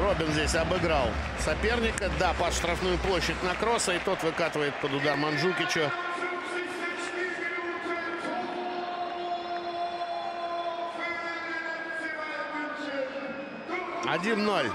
Робин здесь обыграл соперника. Да, под штрафную площадь на кросса. И тот выкатывает под удар Манджукичу. Один ноль.